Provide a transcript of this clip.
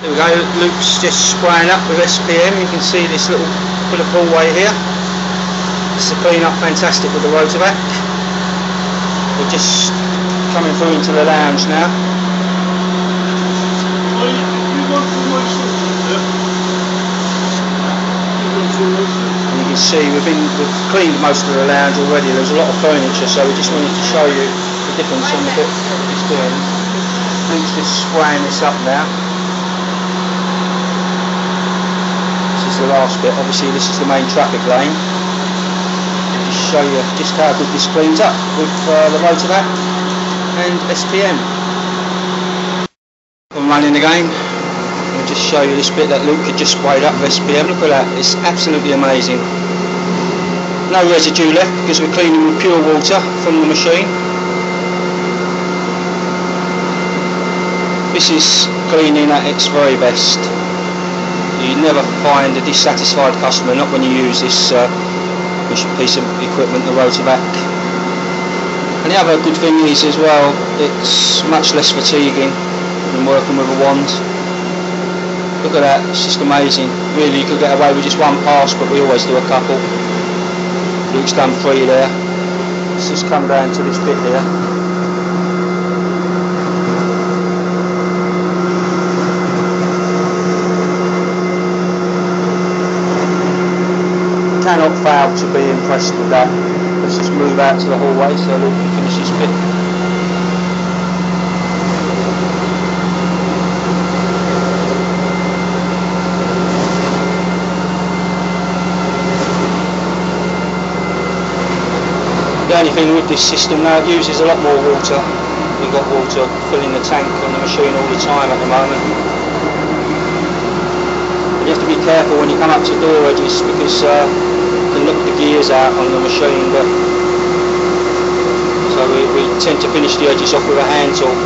There we go, Luke's just spraying up with SPM. You can see this little bit of hallway here. This is clean up fantastic with the Rotovac. We're just coming through into the lounge now. And you can see we've been we've cleaned most of the lounge already. There's a lot of furniture, so we just wanted to show you the difference in the bit it's. Luke's just spraying this up now. This is the last bit. Obviously, this is the main traffic lane. And just show you just how good this cleans up with uh, the Rotovac and SPM. I'm running again. I'll just show you this bit that Luke had just sprayed up with SPM. Look at that, it's absolutely amazing. No residue left because we're cleaning with pure water from the machine. This is cleaning at its very best. You never find a dissatisfied customer, not when you use this uh, piece of equipment, the Rotovac. And the other good thing is as well, it's much less fatiguing than working with a wand. Look at that, it's just amazing. Really, you could get away with just one pass, but we always do a couple. Luke's done three there. Let's just come down to this bit here. Cannot fail to be impressed with that. Let's just move out to the hallway so Luke can finish this bit. The only thing with this system now, it uses a lot more water. We've got water filling the tank on the machine all the time at the moment. You have to be careful when you come up to door edges because uh, knock the gears out on the machine. But so we, we tend to finish the edges off with a hand tool.